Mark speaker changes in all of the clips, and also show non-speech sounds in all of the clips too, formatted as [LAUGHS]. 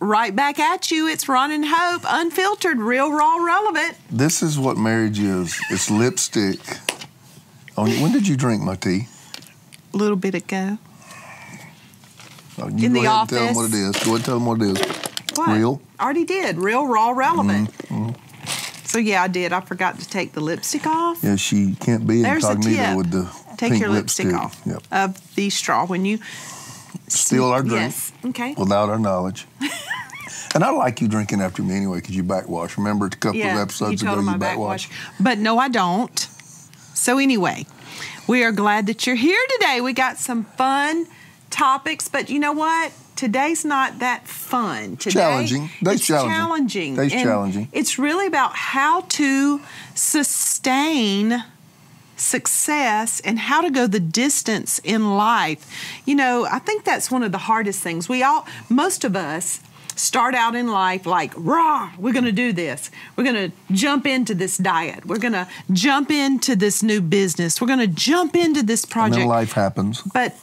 Speaker 1: right back at you. It's Ron and Hope, unfiltered, real, raw, relevant.
Speaker 2: This is what marriage is. It's lipstick. On, when did you drink my tea?
Speaker 1: A little bit ago.
Speaker 2: Oh, you
Speaker 1: In
Speaker 2: go
Speaker 1: the
Speaker 2: ahead and tell them what it is. Go ahead and tell them what it is.
Speaker 1: What?
Speaker 2: Real?
Speaker 1: Already did. Real, raw, relevant.
Speaker 2: Mm-hmm.
Speaker 1: So yeah, I did. I forgot to take the lipstick off.
Speaker 2: Yeah, she can't be
Speaker 1: There's a
Speaker 2: incognito with the
Speaker 1: Take
Speaker 2: pink
Speaker 1: your lipstick,
Speaker 2: lipstick.
Speaker 1: off
Speaker 2: Yep.
Speaker 1: of the straw when you
Speaker 2: Steal our drink
Speaker 1: Yes. Okay.
Speaker 2: without our knowledge. [LAUGHS] and I like you drinking after me anyway because you backwash. Remember a couple
Speaker 1: yeah,
Speaker 2: of episodes
Speaker 1: you told
Speaker 2: ago
Speaker 1: him
Speaker 2: you backwash?
Speaker 1: backwash. But no, I don't. So anyway, we are glad that you're here today. We got some fun topics, but you know what? Today's not that fun. Today,
Speaker 2: Challenging. They's
Speaker 1: it's
Speaker 2: challenging.
Speaker 1: challenging. And
Speaker 2: challenging.
Speaker 1: It's really about how to sustain success and how to go the distance in life. You know, I think that's one of the hardest things. We all, most of us, start out in life like, rah, we're going to do this. We're going to jump into this diet. We're going to jump into this new business. We're going to jump into this
Speaker 2: And
Speaker 1: project.
Speaker 2: then life happens.
Speaker 1: But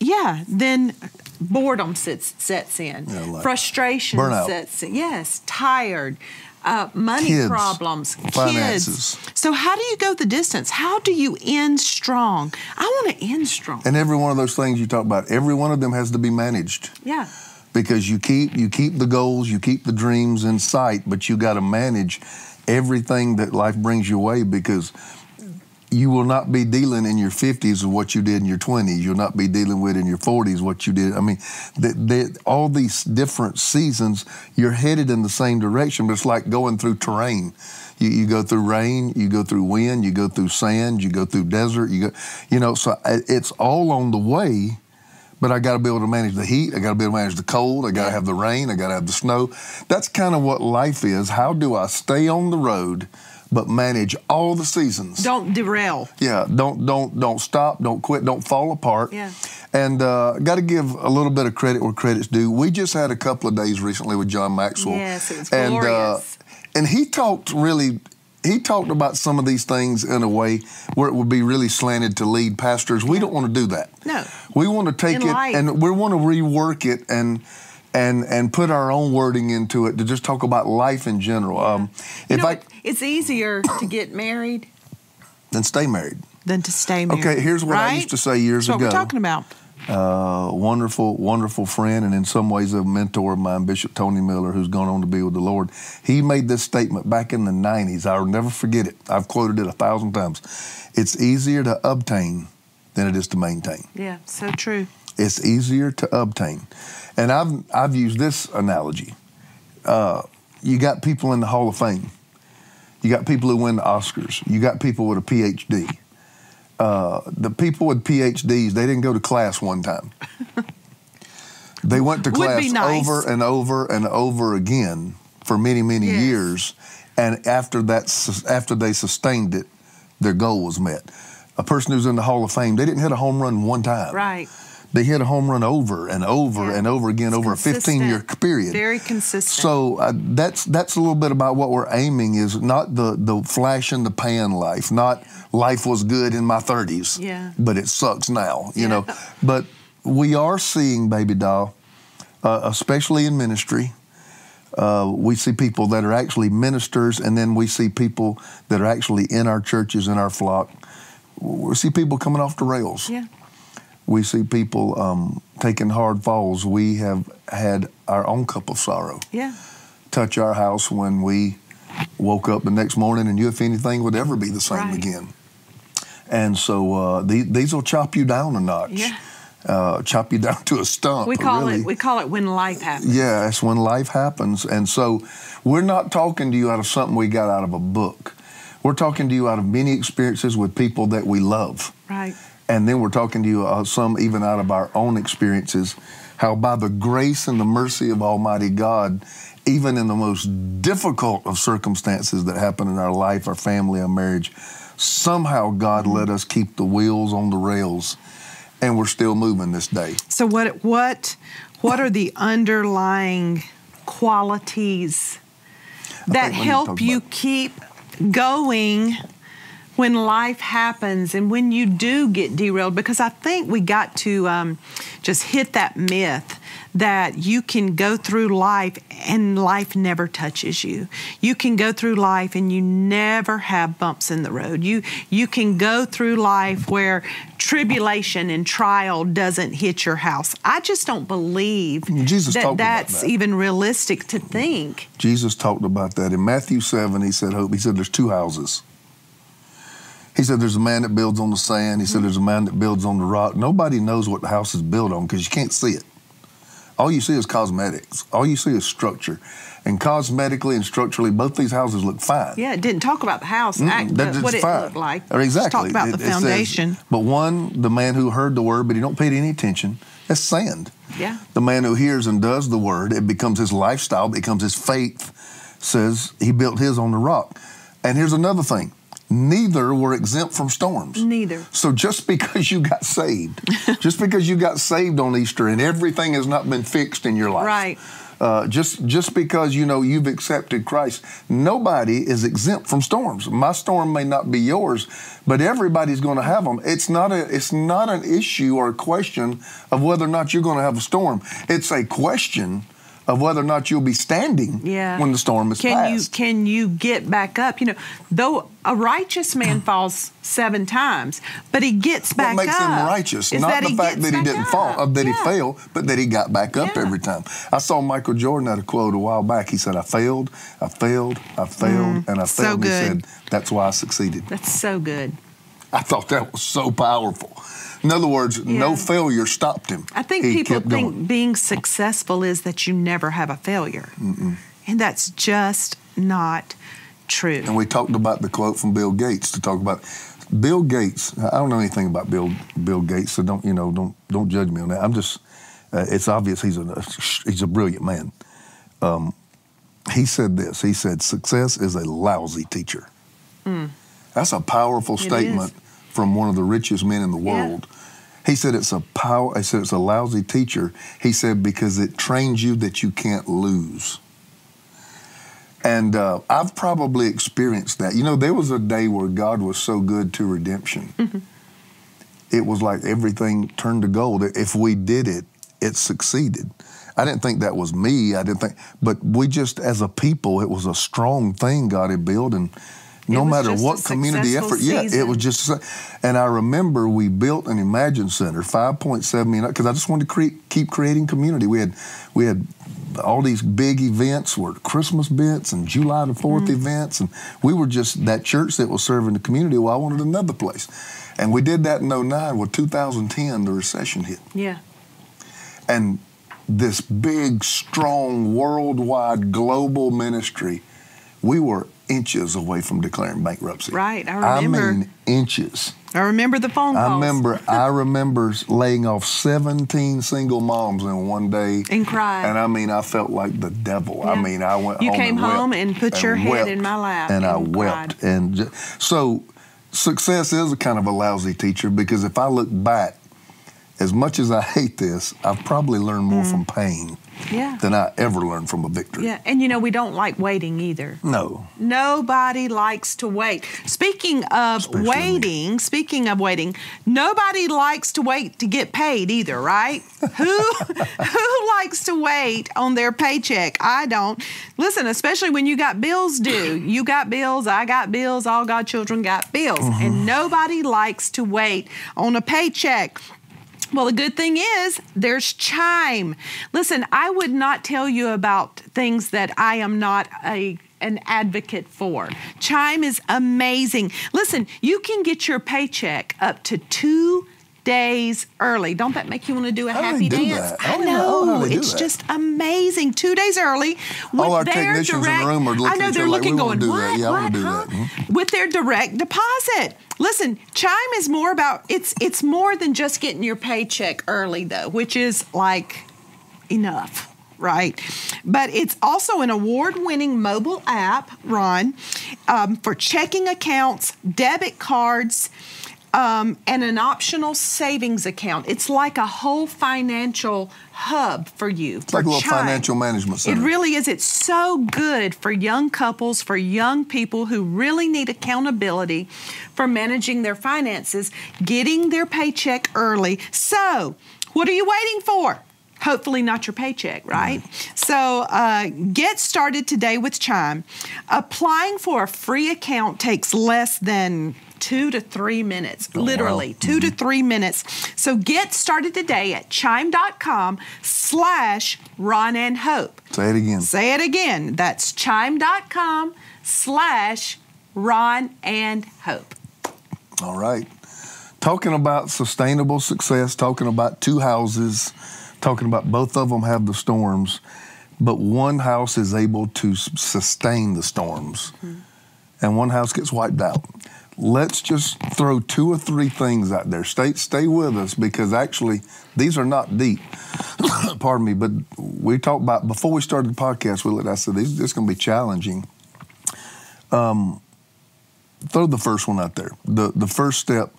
Speaker 1: yeah, then boredom sets sets in,
Speaker 2: Yeah, like
Speaker 1: frustration
Speaker 2: burnout.
Speaker 1: sets in. Yes, tired, uh, money
Speaker 2: Kids,
Speaker 1: problems,
Speaker 2: finances.
Speaker 1: kids. So how do you go the distance? How do you end strong? I want to end strong.
Speaker 2: And every one of those things you talk about, every one of them has to be managed.
Speaker 1: yeah,
Speaker 2: because you keep you keep the goals, you keep the dreams in sight, but you got to manage everything that life brings your way because you will not be dealing in your 50s with what you did in your 20s. You'll not be dealing with in your 40s what you did. I mean, the, the, all these different seasons, you're headed in the same direction, but it's like going through terrain. You, you go through rain, you go through wind, you go through sand, you go through desert. You go, you know, so uh, it's all on the way. But I got to be able to manage the heat. I got to be able to manage the cold. I got to have the rain. I got to have the snow. That's kind of what life is. How do I stay on the road, but manage all the seasons?
Speaker 1: don't derail.
Speaker 2: Yeah, don't don't don't stop, don't quit, don't fall apart.
Speaker 1: Yeah.
Speaker 2: And uh, got to give a little bit of credit where credit's due. We just had a couple of days recently with John Maxwell.
Speaker 1: Yes, it was
Speaker 2: and,
Speaker 1: glorious.
Speaker 2: Uh, and he talked really. He talked about some of these things in a way where it would be really slanted to lead pastors. We don't want to do that.
Speaker 1: No.
Speaker 2: We want to take
Speaker 1: In
Speaker 2: it
Speaker 1: life.
Speaker 2: and we want to rework it and and and put our own wording into it to just talk about life in general. Um, if
Speaker 1: know,
Speaker 2: I
Speaker 1: it's easier to get married
Speaker 2: than stay married.
Speaker 1: than to stay married.
Speaker 2: Okay, here's what I used to say years
Speaker 1: That's what
Speaker 2: ago.
Speaker 1: we're talking about.
Speaker 2: uh, wonderful, wonderful friend, and in some ways a mentor of mine, Bishop Tony Miller, who's gone on to be with the Lord. He made this statement back in the 90s. I'll never forget it. I've quoted it a thousand times. It's easier to obtain than it is to maintain.
Speaker 1: Yeah, so true.
Speaker 2: It's easier to obtain. And I've, I've used this analogy. Uh, you got people in the Hall of Fame. You got people who win the Oscars. You got people with a PhD. Uh, the people with PhDs, they didn't go to class one time. [LAUGHS] they went to class
Speaker 1: nice.
Speaker 2: over and over and over again for many, many
Speaker 1: Yes.
Speaker 2: years. And after that, after they sustained it, their goal was met. A person who's in the Hall of Fame, they didn't hit a home run one time.
Speaker 1: Right.
Speaker 2: They hit a home run over and over
Speaker 1: Yeah.
Speaker 2: and over again
Speaker 1: It's
Speaker 2: over a 15 year period.
Speaker 1: Very consistent.
Speaker 2: So uh, that's that's a little bit about what we're aiming is not the the flash in the pan life, not life was good in my 30s,
Speaker 1: Yeah.
Speaker 2: but it sucks now, you
Speaker 1: Yeah.
Speaker 2: know. But we are seeing, baby doll, uh, especially in ministry. Uh, we see people that are actually ministers, and then we see people that are actually in our churches, in our flock. We see people coming off the rails
Speaker 1: Yeah.
Speaker 2: We see people um, taking hard falls. We have had our own cup of sorrow
Speaker 1: Yeah.
Speaker 2: touch our house when we woke up the next morning and knew if anything would ever be the same
Speaker 1: Right.
Speaker 2: again. And so uh, the, these will chop you down a notch,
Speaker 1: Yeah.
Speaker 2: uh, chop you [LAUGHS] down to a stump.
Speaker 1: We call
Speaker 2: really.
Speaker 1: it we call it when life happens.
Speaker 2: Yeah, that's when life happens. And so we're not talking to you out of something we got out of a book. We're talking to you out of many experiences with people that we love.
Speaker 1: Right.
Speaker 2: And then we're talking to you uh, some even out of our own experiences, how by the grace and the mercy of Almighty God, even in the most difficult of circumstances that happen in our life, our family, our marriage, somehow God let us keep the wheels on the rails and we're still moving this day.
Speaker 1: So what what what are the underlying qualities that
Speaker 2: think we need to
Speaker 1: help you keep going when life happens and when you do get derailed? Because I think we got to um, just hit that myth that you can go through life and life never touches you. You can go through life and you never have bumps in the road. You you can go through life where tribulation and trial doesn't hit your house. I just don't believe
Speaker 2: Jesus
Speaker 1: that that's
Speaker 2: that.
Speaker 1: even realistic to think.
Speaker 2: Jesus talked about that in Matthew 7. He said, Hope. He said, There's two houses. He said, There's a man that builds on the sand. He said, There's a man that builds on the rock. Nobody knows what the house is built on because you can't see it. All you see is cosmetics, all you see is structure. And cosmetically and structurally, both these houses look fine.
Speaker 1: Yeah, it didn't talk about the house, act,
Speaker 2: Mm, that-
Speaker 1: what it
Speaker 2: fine.
Speaker 1: looked like.
Speaker 2: Exactly.
Speaker 1: talked about
Speaker 2: It-
Speaker 1: the
Speaker 2: it says,
Speaker 1: foundation.
Speaker 2: but one, the man who heard the word, but he don't pay any attention, that's sand.
Speaker 1: yeah.
Speaker 2: The man who hears and does the word, it becomes his lifestyle, becomes his faith, says he built his on the rock. And here's another thing neither were exempt from storms.
Speaker 1: Neither.
Speaker 2: So just because you got saved, [LAUGHS] just because you got saved on Easter and everything has not been fixed in your life.
Speaker 1: Right.
Speaker 2: Uh, just just because you know you've accepted Christ, nobody is exempt from storms. My storm may not be yours, but everybody's going to have them. It's not a it's not an issue or a question of whether or not you're going to have a storm. It's a question of whether or not you'll be standing
Speaker 1: Yeah.
Speaker 2: when the storm is
Speaker 1: Can you can you get back up? You know, though a righteous man [CLEARS THROAT] falls seven times, but he gets back what
Speaker 2: makes
Speaker 1: up.
Speaker 2: him righteous?
Speaker 1: is
Speaker 2: Not
Speaker 1: that
Speaker 2: the
Speaker 1: he
Speaker 2: fact that he didn't
Speaker 1: up.
Speaker 2: fall, uh, that he failed, but that he got back up
Speaker 1: Yeah.
Speaker 2: every time. I saw Michael Jordan had a quote a while back. He said, "I failed, I failed, I failed, and I
Speaker 1: Mm, so
Speaker 2: failed." And he said, "That's why I succeeded."
Speaker 1: That's so good.
Speaker 2: I thought that was so powerful. In other words, no failure stopped him.
Speaker 1: I think
Speaker 2: He
Speaker 1: people think
Speaker 2: going.
Speaker 1: being successful is that you never have a failure, and that's just not true.
Speaker 2: And we talked about the quote from Bill Gates to talk about Bill Gates. I don't know anything about Bill Bill Gates, so don't you know don't don't judge me on that. I'm just. Uh, it's obvious he's a he's a brilliant man. Um, he said this. He said, "Success is a lousy teacher." That's a powerful.
Speaker 1: It
Speaker 2: statement from one of the richest men in the
Speaker 1: Yeah.
Speaker 2: world. He said it's a power. He said it's a lousy teacher. He said because it trains you that you can't lose. And uh, I've probably experienced that. You know, there was a day where God was so good to redemption. It was like everything turned to gold. If we did it, it succeeded. I didn't think that was me. I didn't think, but we just, as a people, it was a strong thing God had built, and no matter what community effort, yeah, it was just. And I remember we built an Imagine Center, five point seven million, because I just wanted to keep creating community. We had, we had all these big events, were Christmas events and July the 4th events, and we were just that church that was serving the community. Well, I wanted another place, and we did that in 09. Well, 2010, the recession hit
Speaker 1: yeah,
Speaker 2: and this big, strong, worldwide, global ministry, we were inches away from declaring bankruptcy.
Speaker 1: Right, I remember.
Speaker 2: I mean, inches.
Speaker 1: I remember the phone calls.
Speaker 2: I remember. [LAUGHS] I remember laying off seventeen single moms in one day
Speaker 1: And cried.
Speaker 2: And I mean, I felt like the devil. I mean, I went.
Speaker 1: You
Speaker 2: home
Speaker 1: came
Speaker 2: and
Speaker 1: home and put your head
Speaker 2: wept,
Speaker 1: in my lap
Speaker 2: and, I
Speaker 1: and
Speaker 2: wept.
Speaker 1: cried.
Speaker 2: And ju- so, success is a kind of a lousy teacher because if I look back, as much as I hate this, I've probably learned more from pain
Speaker 1: Mm. Yeah.
Speaker 2: than I ever learned from a victory.
Speaker 1: Yeah, and you know we don't like waiting either.
Speaker 2: No.
Speaker 1: Nobody likes to wait. Speaking of
Speaker 2: Especially me.
Speaker 1: waiting, speaking of waiting, nobody likes to wait to get paid either, right? [LAUGHS] who who likes to wait on their paycheck? I don't. Listen, especially when you got bills due. You got bills, I got bills, all God children got bills.
Speaker 2: Mm-hmm.
Speaker 1: And nobody likes to wait on a paycheck. Well, the good thing is there's Chime. Listen, I would not tell you about things that I am not a an advocate for. Chime is amazing. Listen, you can get your paycheck up to 2 days early. Don't that make you want to do a happy
Speaker 2: do
Speaker 1: dance?
Speaker 2: that? I
Speaker 1: I
Speaker 2: know they
Speaker 1: It's
Speaker 2: that.
Speaker 1: just amazing. 2 days early with
Speaker 2: All our
Speaker 1: their
Speaker 2: technicians in the
Speaker 1: direct
Speaker 2: room are looking
Speaker 1: I know they're looking
Speaker 2: "We wanna
Speaker 1: going,
Speaker 2: do that.
Speaker 1: "What?
Speaker 2: Yeah,
Speaker 1: What?
Speaker 2: do
Speaker 1: Huh?"
Speaker 2: that. Mhm.
Speaker 1: with their direct deposit. Listen, Chime is more about it's it's more than just getting your paycheck early though, which is like enough, right? But it's also an award-winning mobile app, Ron, um, for checking accounts, debit cards. Um, and an optional savings account. It's like a whole financial hub for you.
Speaker 2: It's like a little financial management center.
Speaker 1: It really is. It's so good for young couples, for young people who really need accountability for managing their finances, getting their paycheck early. So, what are you waiting for? hopefully not your paycheck, right? So uh, get started today with Chime. Applying for a free account takes less than two to three minutes,
Speaker 2: Oh, wow.
Speaker 1: literally 2 to mm-hmm. three minutes. So get started today at chime.com slash Ron and Hope.
Speaker 2: Say it again.
Speaker 1: Say it again. That's chime.com slash Ron and Hope.
Speaker 2: All right. Talking about sustainable success, talking about two houses, talking about both of them have the storms, but one house is able to sustain the storms mm-hmm. and one house gets wiped out. Let's just throw two or three things out there. Stay stay with us because actually these are not deep. [COUGHS] Pardon me, but we talked about before we started the podcast, Willard, I said this is gonna be challenging Um, throw the first one out there. The the first step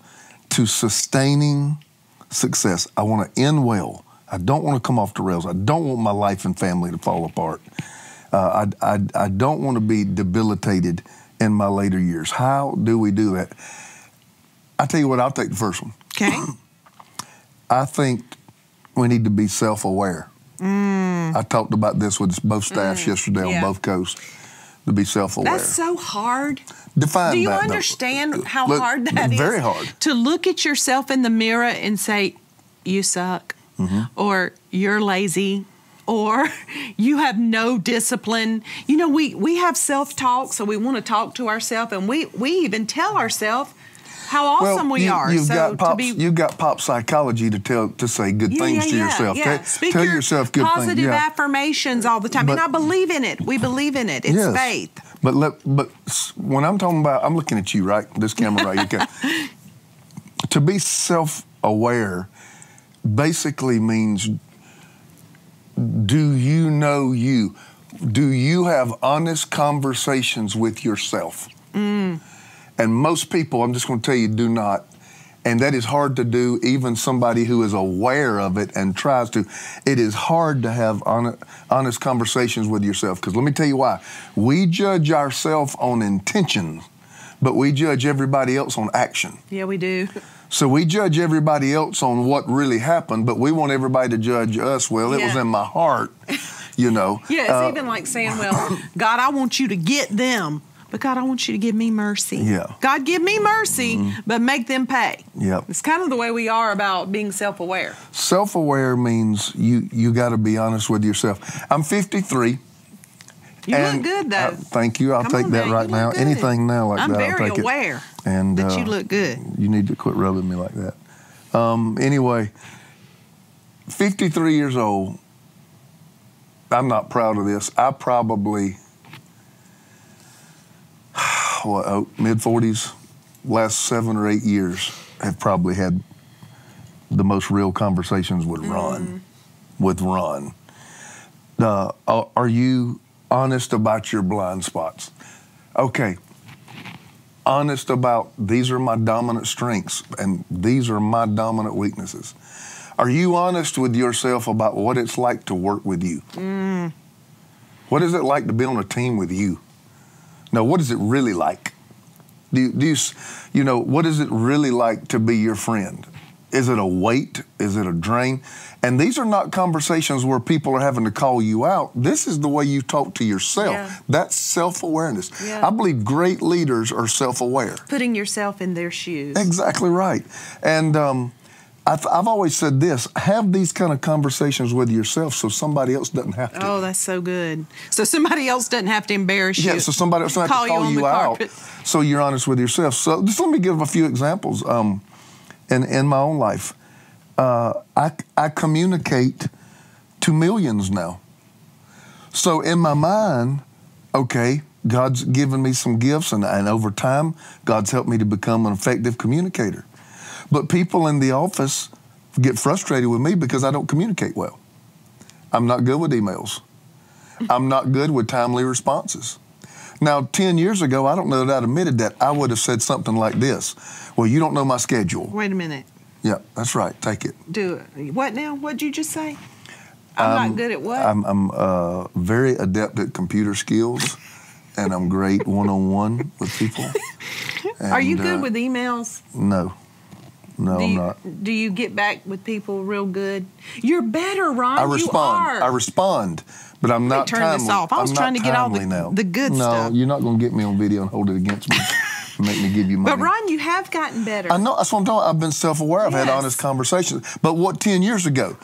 Speaker 2: to sustaining success. I want to end well. I don't want to come off the rails. I don't want my life and family to fall apart. Uh, I, I I don't want to be debilitated in my later years. How do we do that? I tell you what. I'll take the first one.
Speaker 1: Okay? [CLEARS THROAT]
Speaker 2: I think we need to be self-aware. Mm. I talked about this with both staffs yesterday
Speaker 1: Mm. yeah.
Speaker 2: on both coasts. To be self-aware.
Speaker 1: That's so hard.
Speaker 2: Define
Speaker 1: Do you
Speaker 2: that, though.
Speaker 1: understand how
Speaker 2: Look,
Speaker 1: hard that is?
Speaker 2: Very hard.
Speaker 1: To look at yourself in the mirror and say, you suck,
Speaker 2: Mm-hmm.
Speaker 1: or you're lazy, or [LAUGHS] you have no discipline. You know, we, we have self talk, so we want to talk to ourselves, and we, we even tell ourselves how awesome we
Speaker 2: you,
Speaker 1: are.
Speaker 2: You've
Speaker 1: so
Speaker 2: got pop,
Speaker 1: to be
Speaker 2: you've got pop psychology to tell to say good
Speaker 1: Yeah,
Speaker 2: things
Speaker 1: yeah,
Speaker 2: to
Speaker 1: yeah,
Speaker 2: yourself.
Speaker 1: Yeah.
Speaker 2: Tell,
Speaker 1: Speak
Speaker 2: tell
Speaker 1: your
Speaker 2: yourself good
Speaker 1: positive
Speaker 2: things. Yeah.
Speaker 1: affirmations all the time, and I believe in it. We believe in it. It's
Speaker 2: Yes.
Speaker 1: faith.
Speaker 2: But let, but when I'm talking about, I'm looking at you, right? This camera, right? Okay. [LAUGHS] to be self-aware basically means, do you know you? Do you have honest conversations with yourself?
Speaker 1: Mm.
Speaker 2: And most people, I'm just going to tell you, do not. And that is hard to do, even somebody who is aware of it and tries to. It is hard to have honest, honest conversations with yourself. Because let me tell you why. We judge ourselves on intention, but we judge everybody else on action.
Speaker 1: Yeah, we do. [LAUGHS]
Speaker 2: So we judge everybody else on what really happened, but we want everybody to judge us. Well, it was in my heart, you know. [LAUGHS]
Speaker 1: Yeah, it's
Speaker 2: Uh,
Speaker 1: even like saying, "Well, God, I want you to get them, but God, I want you to give me mercy."
Speaker 2: Yeah.
Speaker 1: God, give me mercy, but make them pay.
Speaker 2: Yep.
Speaker 1: It's kind of the way we are about being self-aware.
Speaker 2: Self-aware means you you got to be honest with yourself. I'm 53.
Speaker 1: You
Speaker 2: and,
Speaker 1: look good though.
Speaker 2: uh, thank you. I'll
Speaker 1: Come
Speaker 2: take
Speaker 1: on
Speaker 2: that
Speaker 1: now,
Speaker 2: right now.
Speaker 1: good.
Speaker 2: Anything now like
Speaker 1: I'm
Speaker 2: that,
Speaker 1: very
Speaker 2: I'll take
Speaker 1: aware
Speaker 2: it. And
Speaker 1: that
Speaker 2: uh,
Speaker 1: you look good.
Speaker 2: You need to quit rubbing me like that. Um, anyway, 53 years old. I'm not proud of this. I probably, [SIGHS] what, oh, mid 40s, last seven or eight years have probably had the most real conversations with Ron. With Ron. Uh, are you honest about your blind spots? Okay, honest about these are my dominant strengths and these are my dominant weaknesses. Are you honest with yourself about what it's like to work with you? Mm. What is it like to be on a team with you? Now, what is it really like? Do you, do you, you know, what is it really like to be your friend? Is it a weight? Is it a drain? And these are not conversations where people are having to call you out. This is the way you talk to yourself.
Speaker 1: Yeah.
Speaker 2: That's self awareness.
Speaker 1: Yeah.
Speaker 2: I believe great leaders are self aware.
Speaker 1: Putting yourself in their shoes.
Speaker 2: Exactly right. And um, I've, I've always said this have these kind of conversations with yourself so somebody else doesn't have to.
Speaker 1: Oh, that's so good. So somebody else doesn't have to embarrass you.
Speaker 2: Yeah, so somebody else doesn't have to
Speaker 1: you
Speaker 2: call
Speaker 1: on
Speaker 2: you, out.
Speaker 1: carpet.
Speaker 2: So you're honest with yourself. So just let me give a few examples. Um, in, in my own life, uh, I, I communicate to millions now. So in my mind, okay, God's given me some gifts, and, and over time, God's helped me to become an effective communicator. But people in the office get frustrated with me because I don't communicate well. I'm not good with emails. I'm not good with timely responses. Now, 10 years ago, I don't know that I'd admitted that. I would have said something like this Well, you don't know my schedule.
Speaker 1: Wait a minute.
Speaker 2: Yeah, that's right. Take it.
Speaker 1: Do it. What now? What'd you just say? I'm not good at what?
Speaker 2: I'm, I'm uh, very adept at computer skills, and I'm great one on one with people.
Speaker 1: Are you good
Speaker 2: uh,
Speaker 1: with emails?
Speaker 2: No. No,
Speaker 1: do
Speaker 2: I'm
Speaker 1: you,
Speaker 2: not.
Speaker 1: Do you get back with people real good? You're better, Ron.
Speaker 2: I respond. I respond, but I'm not
Speaker 1: turn
Speaker 2: timely.
Speaker 1: this off. I was
Speaker 2: I'm
Speaker 1: trying to get all the-
Speaker 2: now.
Speaker 1: the good
Speaker 2: no,
Speaker 1: stuff.
Speaker 2: you're not going to get me on video and hold it against me. [LAUGHS] Make me give you money.
Speaker 1: but Ron, you have gotten better.
Speaker 2: I know that's what I'm talking. I've been self-aware. I've had honest conversations. But what ten years ago,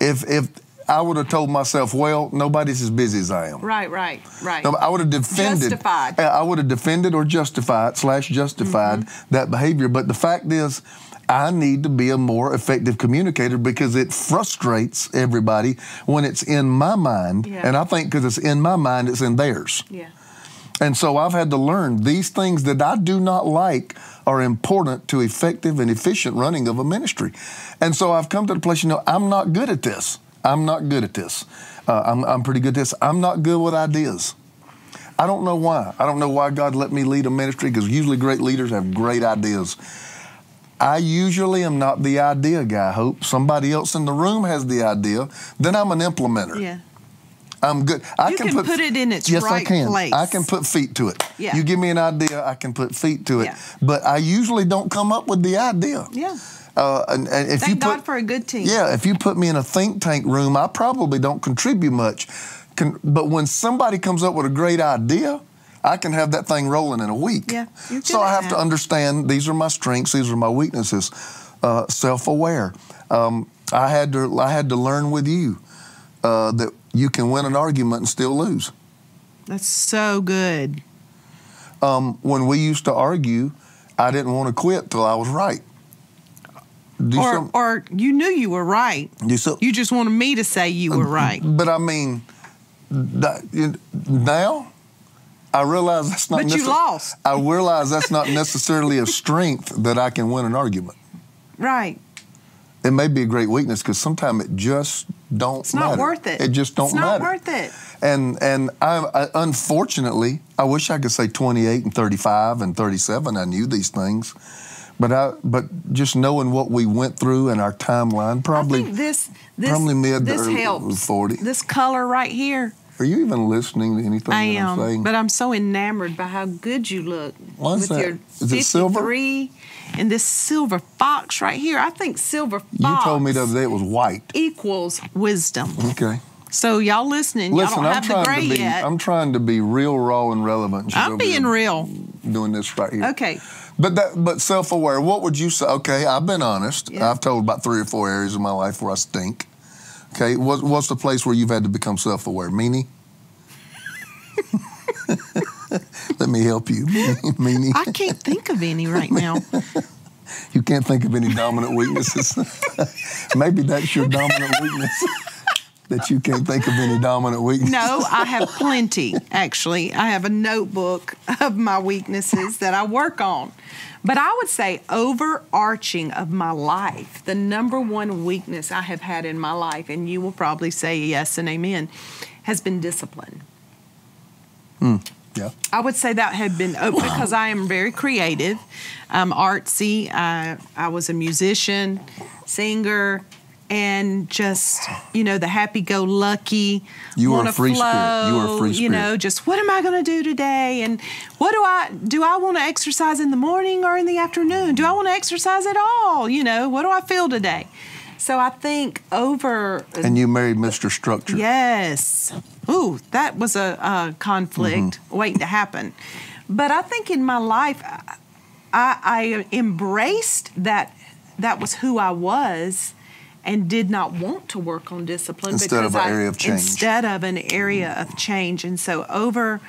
Speaker 2: if if I would have told myself, well, nobody's as busy as I am.
Speaker 1: Right, right, right.
Speaker 2: I would have defended.
Speaker 1: Justified.
Speaker 2: I would have defended or justified slash justified
Speaker 1: Mm-hmm.
Speaker 2: that behavior. But the fact is, I need to be a more effective communicator because it frustrates everybody when it's in my mind,
Speaker 1: Yeah.
Speaker 2: and I think because it's in my mind, it's in theirs.
Speaker 1: yeah.
Speaker 2: And so I've had to learn these things that I do not like are important to effective and efficient running of a ministry. And so I've come to the place, you know, I'm not good at this. I'm not good at this. Uh, I'm, I'm pretty good at this. I'm not good with ideas. I don't know why. I don't know why God let me lead a ministry because usually great leaders have great ideas. I usually am not the idea guy, Hope. Somebody else in the room has the idea, then I'm an implementer.
Speaker 1: Yeah.
Speaker 2: I'm good. I
Speaker 1: You can put it in its
Speaker 2: yes, I can.
Speaker 1: place.
Speaker 2: I can put feet to it.
Speaker 1: Yeah.
Speaker 2: You give me an idea, I can put feet to it.
Speaker 1: Yeah.
Speaker 2: But I usually don't come up with the idea.
Speaker 1: Yeah.
Speaker 2: Uh, and, and if
Speaker 1: Thank
Speaker 2: you put,
Speaker 1: God for a good team.
Speaker 2: yeah, if you put me in a think tank room, I probably don't contribute much. Can, but when somebody comes up with a great idea, I can have that thing rolling in a week.
Speaker 1: Yeah,
Speaker 2: so I have to understand these are my strengths, these are my weaknesses. Uh, self-aware. Um, I had to I had to learn with you uh, that you can win an argument and still lose.
Speaker 1: That's so good.
Speaker 2: Um, when we used to argue, I didn't want to quit till I was right. Do
Speaker 1: Or,
Speaker 2: some-
Speaker 1: or you knew you were right.
Speaker 2: some-
Speaker 1: You just wanted me to say you were right.
Speaker 2: But I mean, that, now I realize that's not.
Speaker 1: But you lost.
Speaker 2: I realize that's not necessarily a strength that I can win an argument.
Speaker 1: Right.
Speaker 2: It may be a great weakness because sometimes it just don't.
Speaker 1: It's not worth it.
Speaker 2: It just don't
Speaker 1: It's not
Speaker 2: matter.
Speaker 1: worth it.
Speaker 2: And and I, I unfortunately, I wish I could say 28 and 35 and 37. I knew these things, but I but just knowing what we went through and our timeline, probably.
Speaker 1: I think this this
Speaker 2: probably mid
Speaker 1: this helps.
Speaker 2: 40.
Speaker 1: This color right here.
Speaker 2: Are you even listening to anything
Speaker 1: I
Speaker 2: that I'm saying?
Speaker 1: but I'm so enamored by how good you look
Speaker 2: Why is
Speaker 1: with
Speaker 2: that?
Speaker 1: your
Speaker 2: Is it silver?
Speaker 1: 53 and this silver fox right here. I think silver fox
Speaker 2: you told me the other day it was white.
Speaker 1: equals wisdom.
Speaker 2: Okay.
Speaker 1: So y'all listening,
Speaker 2: Listen,
Speaker 1: y'all don't
Speaker 2: I'm
Speaker 1: have the
Speaker 2: trying
Speaker 1: gray
Speaker 2: to be.
Speaker 1: yet.
Speaker 2: I'm trying to be real, raw, and relevant.
Speaker 1: I'm being real.
Speaker 2: Doing this right here.
Speaker 1: Okay.
Speaker 2: But that, but self-aware. What would you say? Okay, I've been honest.
Speaker 1: Yeah.
Speaker 2: I've told about three or four areas of my life where I stink. Okay, what, what's the place where you've had to become self-aware? Meanie. [LAUGHS] Let me help you, [LAUGHS] Meanie.
Speaker 1: I can't think of any right now. [LAUGHS]
Speaker 2: You can't think of any dominant weaknesses. Maybe that's your dominant weakness. That you can't think of any dominant weaknesses.
Speaker 1: No, I have plenty, actually. I have a notebook of my weaknesses that I work on. But I would say, overarching of my life, the number one weakness I have had in my life, and you will probably say yes and amen, has been discipline.
Speaker 2: Yeah.
Speaker 1: I would say that had been oh, because I am very creative, um, artsy. I, I was a musician, singer, and just you know the happy-go-lucky.
Speaker 2: You were a free spirit. You were a
Speaker 1: flow,
Speaker 2: free
Speaker 1: You know, just what am I going to do today? And what do I do? I want to exercise in the morning or in the afternoon? Do I want to exercise at all? You know, what do I feel today? So I think over
Speaker 2: And you married Mr. Structure.
Speaker 1: Yes. Ooh, that was a, a conflict
Speaker 2: Mm-hmm.
Speaker 1: waiting to happen. But I think in my life, I, I embraced that that was who I was and did not want to work on discipline
Speaker 2: Instead of an
Speaker 1: I-
Speaker 2: area of change.
Speaker 1: Instead of an area of change. And so over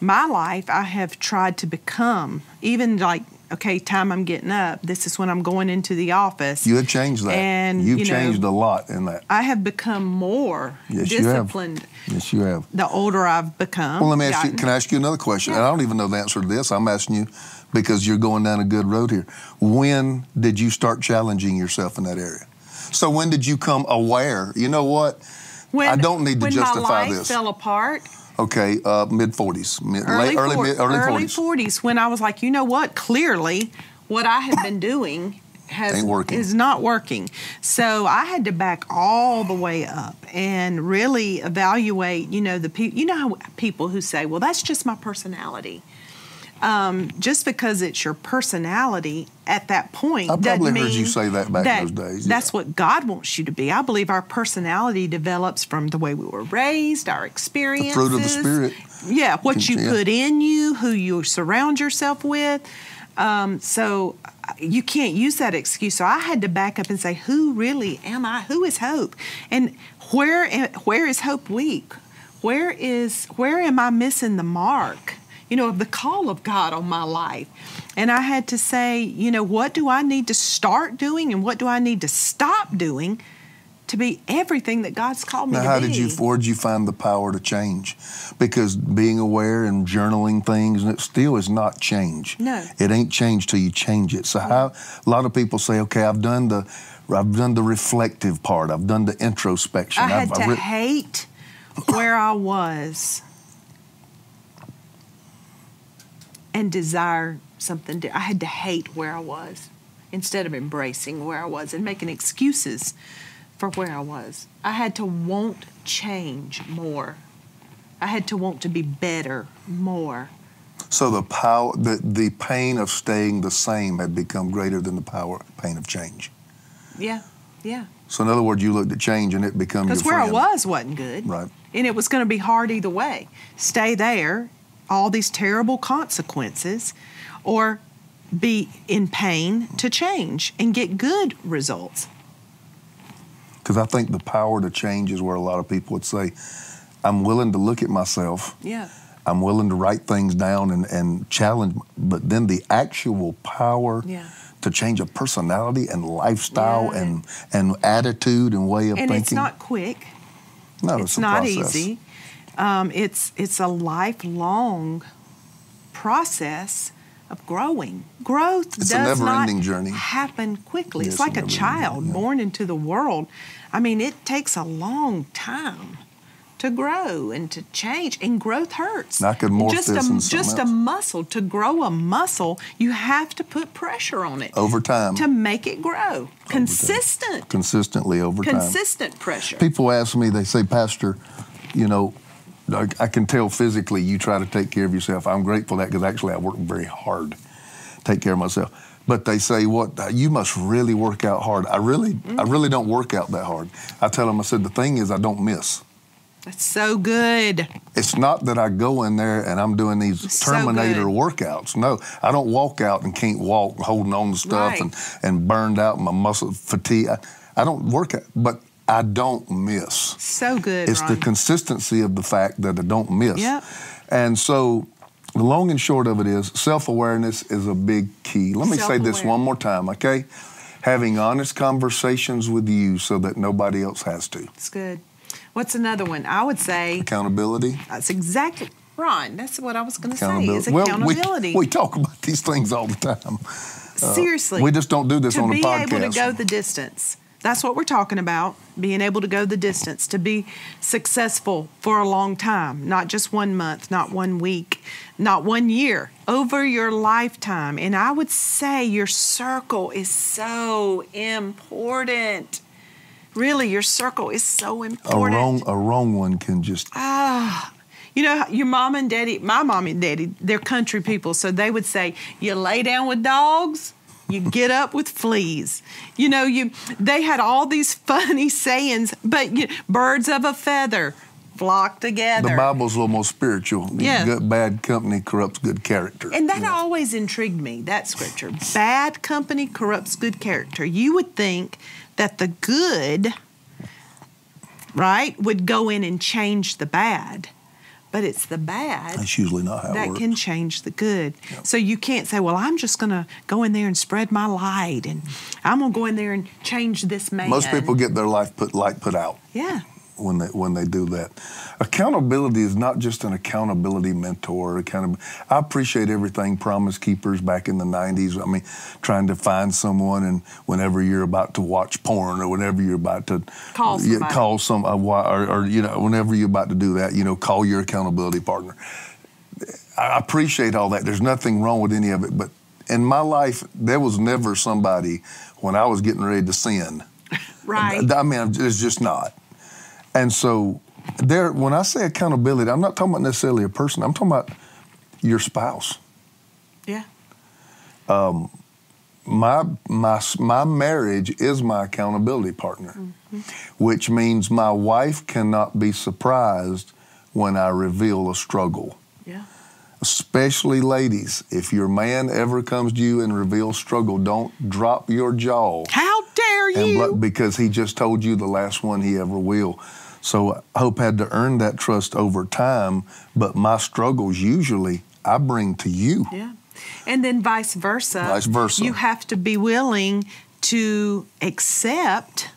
Speaker 1: my life, I have tried to become, even like, okay, time I'm getting up, this is when I'm going into the office.
Speaker 2: You have changed that.
Speaker 1: And,
Speaker 2: You've
Speaker 1: you know,
Speaker 2: changed a lot in that.
Speaker 1: I have become more
Speaker 2: Yes, you have.
Speaker 1: disciplined
Speaker 2: Yes, you have.
Speaker 1: the older I've become.
Speaker 2: Well, let me ask you. Can I ask you another question?
Speaker 1: Yeah.
Speaker 2: And I don't even know the answer to this. I'm asking you because you're going down a good road here. When did you start challenging yourself in that area? So when did you come aware? You know what?
Speaker 1: when,
Speaker 2: I don't need to justify this.
Speaker 1: when my life
Speaker 2: this.
Speaker 1: fell apart,
Speaker 2: Okay, uh, mid 40s, mid,
Speaker 1: early,
Speaker 2: late, early,
Speaker 1: four-
Speaker 2: mid, early,
Speaker 1: early
Speaker 2: 40s.
Speaker 1: 40s, when I was like, you know what? Clearly, what I have been doing has is not working. So I had to back all the way up and really evaluate. You know the people. You know how people who say, "Well, that's just my personality." Um, just because it's your personality at that point.
Speaker 2: I probably heard you say that back in
Speaker 1: that
Speaker 2: those days,
Speaker 1: That's
Speaker 2: yeah.
Speaker 1: what God wants you to be. I believe our personality develops from the way we were raised, our experiences,
Speaker 2: fruit of the Spirit.
Speaker 1: Yeah, what you
Speaker 2: Yeah.
Speaker 1: put in you, who you surround yourself with. Um, so uh, you can't use that excuse. So I had to back up and say, who really am I? Who is hope? And where eh, where is hope weak? Where is where am I missing the mark? You know, of the call of God on my life. And I had to say, you know, what do I need to start doing and what do I need to stop doing to be everything that God's called me
Speaker 2: Now,
Speaker 1: to
Speaker 2: how
Speaker 1: be?
Speaker 2: did you? Where did you find the power to change? Because being aware and journaling things, and it still is not change.
Speaker 1: No.
Speaker 2: it ain't change till you change it. So how? A lot of people say, okay, I've done the, I've done the reflective part. I've done the introspection.
Speaker 1: I had
Speaker 2: I've,
Speaker 1: to
Speaker 2: I've writ-
Speaker 1: hate where I was and desire something. I had to hate where I was instead of embracing where I was and making excuses for where I was. I had to want change more. I had to want to be better more.
Speaker 2: so the power, the the pain of staying the same had become greater than the power pain of change.
Speaker 1: Yeah, yeah.
Speaker 2: So in other words, you looked at change and it became your
Speaker 1: Because where I was wasn't good.
Speaker 2: Right.
Speaker 1: And it was going to be hard either way. Stay there, all these terrible consequences, or be in pain to change and get good results.
Speaker 2: Because I think the power to change is where a lot of people would say, I'm willing to look at myself.
Speaker 1: Yeah.
Speaker 2: I'm willing to write things down and, and challenge, but then the actual power
Speaker 1: Yeah.
Speaker 2: to change a personality and lifestyle
Speaker 1: Yeah.
Speaker 2: and and attitude and way of
Speaker 1: And
Speaker 2: thinking.
Speaker 1: And it's not quick.
Speaker 2: no,
Speaker 1: it's,
Speaker 2: it's, a
Speaker 1: not
Speaker 2: process.
Speaker 1: easy. Um, it's it's a lifelong process of growing. Growth
Speaker 2: It's
Speaker 1: does not
Speaker 2: journey.
Speaker 1: happen quickly.
Speaker 2: Yeah,
Speaker 1: it's
Speaker 2: it's
Speaker 1: like a child
Speaker 2: yeah.
Speaker 1: born into the world. I mean, it takes a long time to grow and to change, and growth hurts.
Speaker 2: I could morph
Speaker 1: just
Speaker 2: this
Speaker 1: a,
Speaker 2: into
Speaker 1: just a muscle to grow a muscle. You have to put pressure on it
Speaker 2: Over time,
Speaker 1: to make it grow. Consistent,
Speaker 2: consistently over time.
Speaker 1: consistent pressure.
Speaker 2: People ask me, they say, Pastor, you know, I, I can tell physically you try to take care of yourself. I'm grateful for that because actually I work very hard, to take care of myself. But they say, "What? You must really work out hard." I really, I
Speaker 1: Mm-hmm.
Speaker 2: really don't work out that hard. I tell them, I said, the thing is, I don't miss.
Speaker 1: That's so good.
Speaker 2: It's not that I go in there and I'm doing these
Speaker 1: So
Speaker 2: Terminator
Speaker 1: good.
Speaker 2: workouts. No, I don't walk out and can't walk, holding on to stuff
Speaker 1: Right.
Speaker 2: and, and burned out, my muscle fatigue. I, I don't work out, but I don't miss.
Speaker 1: So good.
Speaker 2: It's the consistency of the fact that I don't miss.
Speaker 1: Yep.
Speaker 2: And so the long and short of it is self awareness is a big key. Let me say this one more time, okay? Having honest conversations with you so that nobody else has to.
Speaker 1: It's good. What's another one? I would say
Speaker 2: Accountability.
Speaker 1: that's exactly Ron. That's what I was going to say. Is
Speaker 2: Accountability. Well, we, we talk about these things all the time.
Speaker 1: Uh, Seriously,
Speaker 2: We just don't do this
Speaker 1: to
Speaker 2: on a
Speaker 1: be
Speaker 2: podcast.
Speaker 1: able to go the distance. That's what we're talking about. Being able to go the distance, to be successful for a long time, not just one month, not one week, not one year, over your lifetime. And I would say your circle is so important. Really, your circle is so important.
Speaker 2: a wrong a wrong one can just
Speaker 1: Ah, you know, your mom and daddy, my mom and daddy, they're country people, so they would say, you lay down with dogs, you get up with fleas. You know, you they had all these [LAUGHS] funny sayings, but you, birds of a feather flock together.
Speaker 2: the Bible's a little more spiritual.
Speaker 1: Yeah.
Speaker 2: Good, bad company corrupts good character.
Speaker 1: And that
Speaker 2: you know.
Speaker 1: always intrigued me, that scripture. Bad company corrupts good character. You would think that the good, right, would go in and change the bad. But it's the bad
Speaker 2: That's usually not how it
Speaker 1: that can change the good. So you can't say, well, I'm just going to go in there and spread my light and I'm going to go in there and change this man.
Speaker 2: Most people get their life put light put out.
Speaker 1: Yeah.
Speaker 2: When they when they do that. Accountability is not just an accountability mentor. Account- I appreciate everything Promise Keepers back in the '90s. I mean, trying to find someone, and whenever you're about to watch porn, or whenever you're about to
Speaker 1: Call
Speaker 2: yeah, call some, uh, or, or you know, whenever you're about to do that, you know, call your accountability partner. I appreciate all that. There's nothing wrong with any of it, but in my life, there was never somebody when I was getting ready to sin. [LAUGHS]
Speaker 1: Right.
Speaker 2: I mean, it's just not. And so, there. When I say accountability, I'm not talking about necessarily a person. I'm talking about your spouse.
Speaker 1: Yeah.
Speaker 2: Um, my my my marriage is my accountability partner, mm-hmm. which means my wife cannot be surprised when I reveal a struggle.
Speaker 1: Yeah.
Speaker 2: Especially ladies, if your man ever comes to you and reveals struggle, don't drop your jaw.
Speaker 1: How dare you?
Speaker 2: bl- because he just told you the last one he ever will. So Hope had to earn that trust over time, but my struggles usually I bring to you.
Speaker 1: Yeah. And then vice versa.
Speaker 2: Vice versa.
Speaker 1: You have to be willing to accept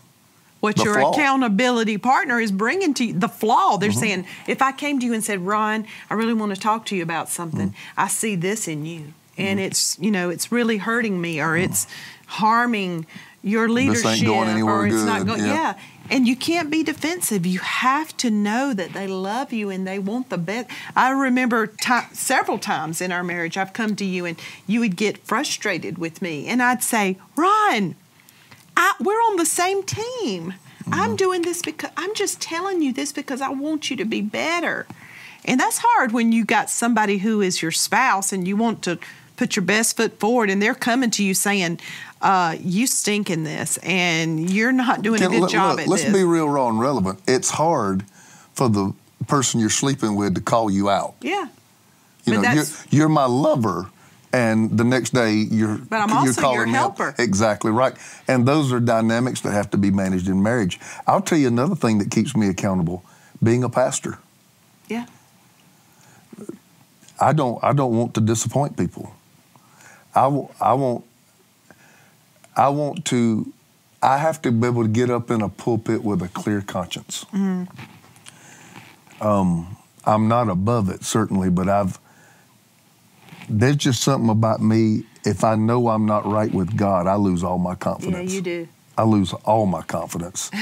Speaker 1: what
Speaker 2: The
Speaker 1: your
Speaker 2: flaw.
Speaker 1: accountability partner is bringing to you. The flaw. They're
Speaker 2: Mm-hmm.
Speaker 1: saying, if I came to you and said, Ron, I really want to talk to you about something,
Speaker 2: Mm-hmm.
Speaker 1: I see this in you. And it's, you know, it's really hurting me or it's harming your leadership.
Speaker 2: Mm-hmm. ain't going anywhere
Speaker 1: or it's not going
Speaker 2: Yeah.
Speaker 1: yeah. And you can't be defensive. You have to know that they love you and they want the best. I remember several times in our marriage, I've come to you and you would get frustrated with me. And I'd say, Ron, I, we're on the same team. I'm doing this because I'm just telling you this because I want you to be better. And that's hard when you got somebody who is your spouse and you want to put your best foot forward and they're coming to you saying, uh, you stink in this and you're not doing a good
Speaker 2: look,
Speaker 1: job
Speaker 2: look,
Speaker 1: at
Speaker 2: let's
Speaker 1: this.
Speaker 2: be real raw and relevant. It's hard for the person you're sleeping with to call you out.
Speaker 1: yeah.
Speaker 2: You
Speaker 1: But
Speaker 2: know, you're, you're my lover, and the next day you're
Speaker 1: But I'm
Speaker 2: you're
Speaker 1: also
Speaker 2: calling
Speaker 1: your
Speaker 2: me out.
Speaker 1: helper.
Speaker 2: Exactly right. And those are dynamics that have to be managed in marriage. I'll tell you another thing that keeps me accountable: being a pastor.
Speaker 1: Yeah.
Speaker 2: I don't I don't want to disappoint people. I, w- I want I want to I have to be able to get up in a pulpit with a clear conscience. Um, I'm not above it certainly, but I've there's just something about me. If I know I'm not right with God, I lose all my confidence.
Speaker 1: Yeah, you do.
Speaker 2: I lose all my confidence. [LAUGHS]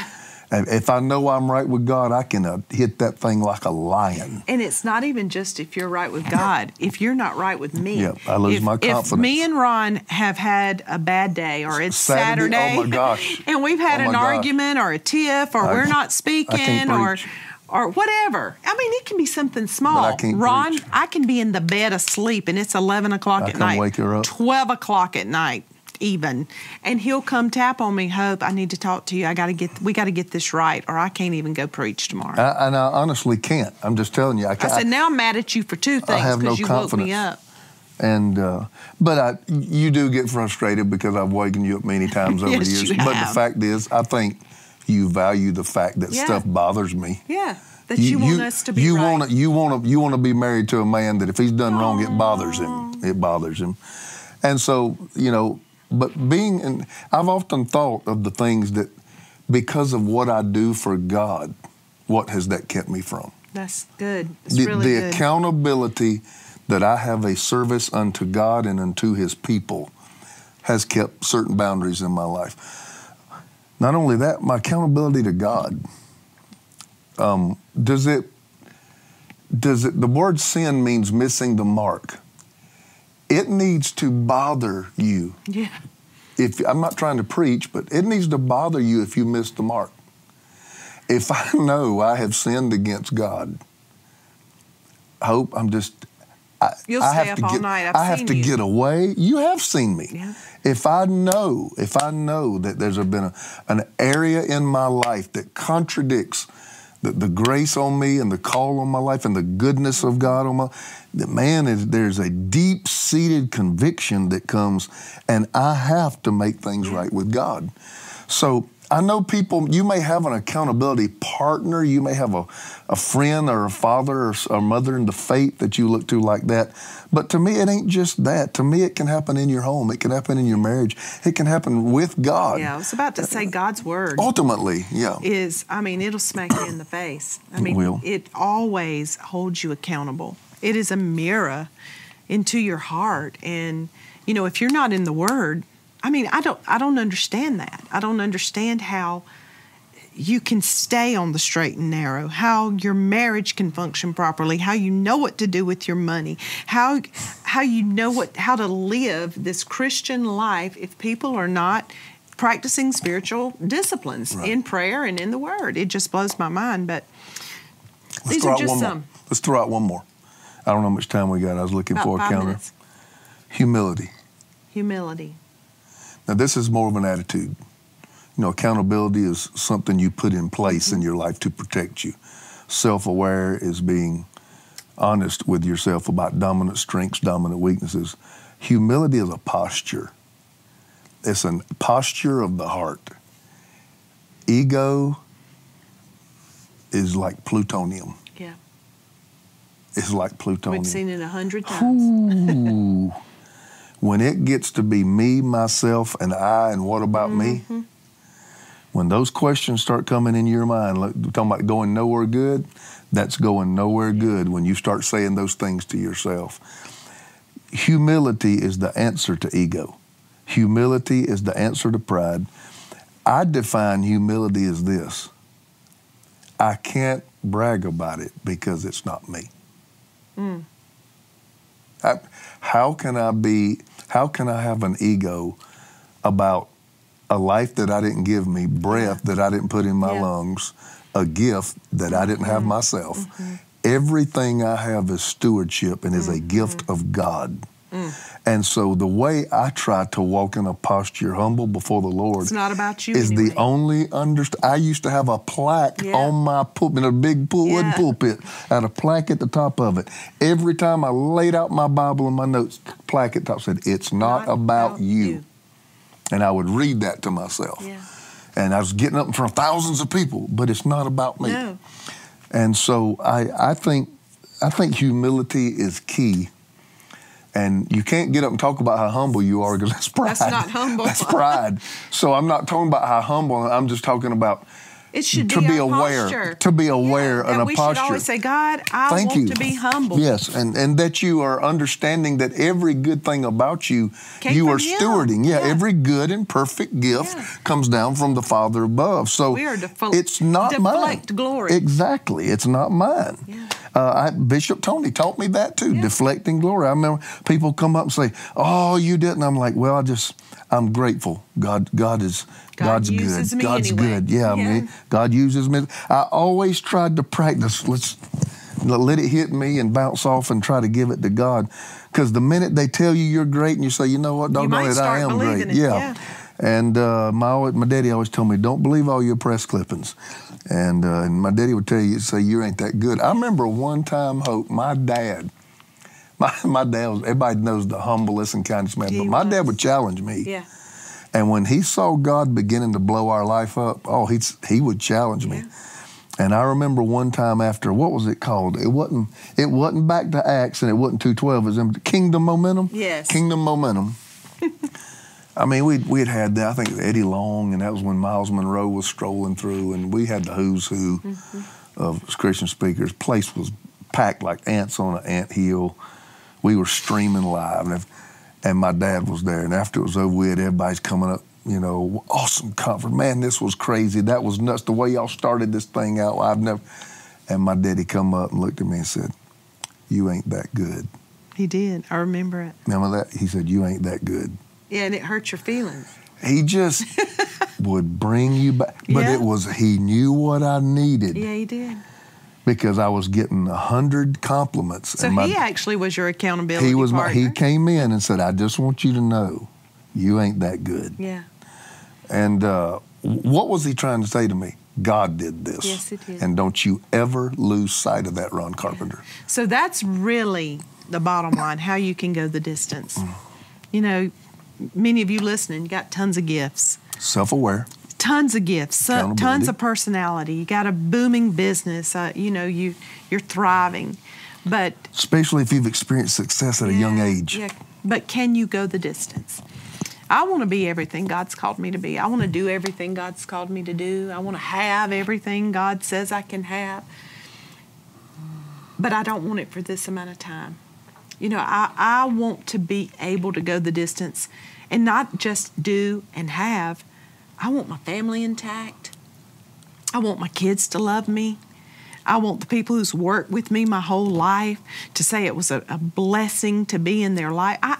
Speaker 2: if I know I'm right with God, I can uh, hit that thing like a lion.
Speaker 1: And it's not even just if you're right with God. [LAUGHS] If you're not right with me,
Speaker 2: Yep, I lose
Speaker 1: if,
Speaker 2: my
Speaker 1: If me and Ron have had a bad day, or it's
Speaker 2: Saturday,
Speaker 1: Saturday,
Speaker 2: oh my gosh. [LAUGHS]
Speaker 1: and we've had
Speaker 2: Oh
Speaker 1: an
Speaker 2: gosh.
Speaker 1: argument, or a tiff, or
Speaker 2: I-
Speaker 1: we're not speaking, or
Speaker 2: preach.
Speaker 1: or whatever. I mean, it can be something small.
Speaker 2: I
Speaker 1: Ron,
Speaker 2: preach.
Speaker 1: I can be in the bed asleep, and it's eleven o'clock
Speaker 2: I
Speaker 1: at night,
Speaker 2: wake her up.
Speaker 1: twelve o'clock at night. Even and he'll come tap on me. Hope I need to talk to you. I got to get. We got to get this right, or I can't even go preach tomorrow.
Speaker 2: I, and I honestly can't. I'm just telling you. I
Speaker 1: I
Speaker 2: can't.
Speaker 1: I said, now I'm mad at you for two things
Speaker 2: have no
Speaker 1: because you woke me up.
Speaker 2: and uh, but I, you do get frustrated because I've wakened you up many times [LAUGHS] over
Speaker 1: Yes,
Speaker 2: the years.
Speaker 1: you
Speaker 2: But the fact is, I think you value the fact that
Speaker 1: Yeah.
Speaker 2: stuff bothers me.
Speaker 1: Yeah, that you, want us to be
Speaker 2: you
Speaker 1: right.
Speaker 2: want you want to you want to be married to a man that if he's done wrong, it bothers him. It bothers him, and so you know. But being, and I've often thought of the things that, because of what I do for God, what has that kept me from?
Speaker 1: That's good. It's
Speaker 2: the,
Speaker 1: really
Speaker 2: the
Speaker 1: good.
Speaker 2: accountability that I have a service unto God and unto His people has kept certain boundaries in my life. Not only that, my accountability to God. Um, does it? Does it? The word sin means missing the mark. It needs to bother you.
Speaker 1: yeah,
Speaker 2: If I'm not trying to preach, but it needs to bother you if you miss the mark. If I [LAUGHS] know I have sinned against God, hope I'm just. I,
Speaker 1: You'll
Speaker 2: I
Speaker 1: stay
Speaker 2: have
Speaker 1: up
Speaker 2: to
Speaker 1: all
Speaker 2: get,
Speaker 1: night. I've
Speaker 2: I have to
Speaker 1: you.
Speaker 2: get away. You have seen me.
Speaker 1: Yeah.
Speaker 2: If I know, if I know that there's been a, an area in my life that contradicts the, the grace on me and the call on my life and the goodness of God on my, that man is there's a deep seated conviction that comes, and I have to make things right with God. So I know people, you may have an accountability partner, you may have a, a friend or a father or a mother in the faith that you look to like that. But to me, it ain't just that. To me, it can happen in your home, it can happen in your marriage, it can happen with God.
Speaker 1: yeah. I was about to say God's word
Speaker 2: Ultimately, yeah.
Speaker 1: is. I mean, it'll smack you in the face. I mean,
Speaker 2: will.
Speaker 1: it always holds you accountable. It is a mirror into your heart, and you know, if you're not in the Word, I mean, I don't. I don't understand that. I don't understand how you can stay on the straight and narrow, how your marriage can function properly, how you know what to do with your money, how how you know what how to live this Christian life if people are not practicing spiritual disciplines
Speaker 2: Right.
Speaker 1: in prayer and in the word. It just blows my mind, but
Speaker 2: Let's
Speaker 1: these
Speaker 2: throw
Speaker 1: are
Speaker 2: out
Speaker 1: just
Speaker 2: one
Speaker 1: some
Speaker 2: more. Let's throw out one more. I don't know how much time we got. I was looking
Speaker 1: about
Speaker 2: for a counter.
Speaker 1: minutes.
Speaker 2: Humility.
Speaker 1: Humility.
Speaker 2: Now, this is more of an attitude. You know, accountability is something you put in place mm-hmm. in your life to protect you. Self aware is being honest with yourself about dominant strengths, dominant weaknesses. Humility is a posture, it's a posture of the heart. Ego is like plutonium.
Speaker 1: Yeah.
Speaker 2: It's like plutonium.
Speaker 1: We've seen it a hundred times. [LAUGHS]
Speaker 2: when it gets to be me, myself, and I, and what about mm-hmm. me? When those questions start coming in your mind, like, talking about going nowhere good, that's going nowhere good when you start saying those things to yourself. Humility is the answer to ego. Humility is the answer to pride. I define humility as this I can't brag about it because it's not me. Mm. I, how can I be, how can I have an ego about a life that I didn't give me, breath that I didn't put in my yeah. lungs, a gift that I didn't have mm-hmm. myself? Mm-hmm. Everything I have is stewardship and is mm-hmm. a gift of God. Mm. And so the way I try to walk in a posture humble before the Lord
Speaker 1: it's not about you
Speaker 2: is
Speaker 1: anyway.
Speaker 2: the only understand. I used to have a plaque yeah. on my pulpit, a big yeah. pulpit, had a plaque at the top of it. Every time I laid out my Bible and my notes, plaque at the top said, "It's not, not about, about you. you. And I would read that to myself. Yeah. And I was getting up in front of thousands of people, but it's not about me.
Speaker 1: No.
Speaker 2: And so I, I think I think humility is key and you can't get up and talk about how humble you are because that's pride.
Speaker 1: That's not [LAUGHS] humble.
Speaker 2: that's pride. So I'm not talking about how humble. I'm just talking about
Speaker 1: it should
Speaker 2: to
Speaker 1: be,
Speaker 2: be aware,
Speaker 1: posture.
Speaker 2: to be aware
Speaker 1: yeah,
Speaker 2: and a
Speaker 1: we
Speaker 2: posture.
Speaker 1: should always say, God, I
Speaker 2: Thank
Speaker 1: want
Speaker 2: you.
Speaker 1: to be humble.
Speaker 2: Yes, and and that you are understanding that every good thing about you,
Speaker 1: Came
Speaker 2: you are
Speaker 1: him.
Speaker 2: stewarding. Yeah,
Speaker 1: yeah,
Speaker 2: every good and perfect gift
Speaker 1: yeah.
Speaker 2: comes down from the Father above. So
Speaker 1: we are defo-
Speaker 2: it's not
Speaker 1: deflect
Speaker 2: mine.
Speaker 1: glory.
Speaker 2: Exactly, it's not mine. Uh, I, Bishop Tony taught me that too, deflecting glory. I remember people come up and say, "Oh, you didn't." I'm like, "Well, I just." I'm grateful. God, God is
Speaker 1: God
Speaker 2: God's good. God's
Speaker 1: anyway.
Speaker 2: good. Yeah, yeah. Me, God uses me. I always tried to practice. Let's let it hit me and bounce off and try to give it to God. Because the minute they tell you you're great and you say, you know what, doggone it, I am great.
Speaker 1: Yeah. yeah.
Speaker 2: And uh, my my daddy always told me, don't believe all your press clippings. And, uh, and my daddy would tell you, say, you ain't that good. I remember one time, Hope, my dad [LAUGHS] my, my dad was, everybody knows the humblest and kindest man,
Speaker 1: he
Speaker 2: but my
Speaker 1: was.
Speaker 2: dad would challenge me.
Speaker 1: Yeah.
Speaker 2: And when he saw God beginning to blow our life up, oh, he he would challenge me.
Speaker 1: Yeah.
Speaker 2: And I remember one time after what was it called? It wasn't it wasn't back to Acts and it wasn't two twelve. It was in Kingdom Momentum.
Speaker 1: Yes.
Speaker 2: Kingdom Momentum. [LAUGHS] I mean, we we had had that. I think Eddie Long, and that was when Myles Munroe was strolling through, and we had the who's who mm-hmm. of Christian speakers. Place was packed like ants on an ant hill we were streaming live, and, if, and my dad was there. And after it was over with, everybody's coming up. You know, awesome conference. Man, this was crazy. That was nuts. The way y'all started this thing out, I've never. And my daddy come up and looked at me and said, "You ain't that good."
Speaker 1: He did. I remember it.
Speaker 2: Remember that? He said, "You ain't that good."
Speaker 1: Yeah, and it hurt your feelings.
Speaker 2: He just [LAUGHS] would bring you back, but
Speaker 1: Yeah.
Speaker 2: it was he knew what I needed
Speaker 1: Yeah, he did.
Speaker 2: Because I was getting a hundred compliments.
Speaker 1: So
Speaker 2: my-
Speaker 1: he actually was your accountability
Speaker 2: he was my, he came in and said, "I just want you to know, you ain't that good."
Speaker 1: yeah.
Speaker 2: And uh, what was he trying to say to me? God did this.
Speaker 1: Yes, he did.
Speaker 2: And don't you ever lose sight of that, Ron Carpenter.
Speaker 1: So that's really the bottom line how you can go the distance.
Speaker 2: Mm.
Speaker 1: You know, many of you listening got tons of gifts.
Speaker 2: Self aware.
Speaker 1: Tons of gifts, tons of personality. You got a booming business. Uh, you know, you you're thriving, but
Speaker 2: Especially if you've experienced success at a young age.
Speaker 1: Yeah. But can you go the distance? I want to be everything God's called me to be. I want to do everything God's called me to do. I want to have everything God says I can have. But I don't want it for this amount of time. You know, I, I want to be able to go the distance and not just do and have. I want my family intact. I want my kids to love me. I want the people who's worked with me my whole life to say it was a, a blessing to be in their life. I,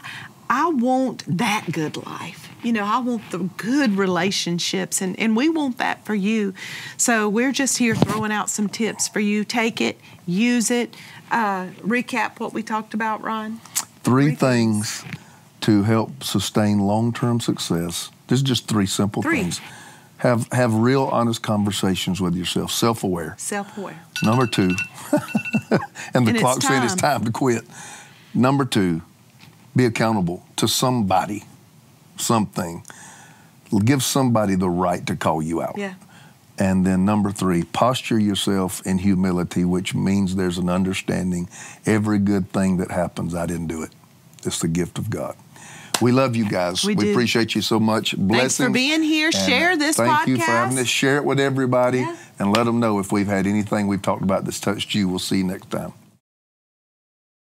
Speaker 1: I want that good life. You know, I want the good relationships, and, and we want that for you. So we're just here throwing out some tips for you. Take it, use it. Uh, recap what we talked about, Ron.
Speaker 2: Three
Speaker 1: Three things.
Speaker 2: things to help sustain long-term success. This is just three simple
Speaker 1: Three.
Speaker 2: things. Have have real honest conversations with yourself, self-aware.
Speaker 1: Self-aware.
Speaker 2: Number two, [LAUGHS] and the
Speaker 1: And
Speaker 2: clock said it's
Speaker 1: time.
Speaker 2: time to quit. Number two, be accountable to somebody, something. Give somebody the right to call you out.
Speaker 1: Yeah.
Speaker 2: And then number three, posture yourself in humility, which means there's an understanding. Every good thing that happens, I didn't do it. It's the gift of God. We love you guys.
Speaker 1: We do.
Speaker 2: appreciate you so much. Blessings.
Speaker 1: Thanks for being here. Share this
Speaker 2: Thank you for having this. Share it with everybody
Speaker 1: Yeah.
Speaker 2: and let them know if we've had anything we've talked about that's touched you. We'll see you next time.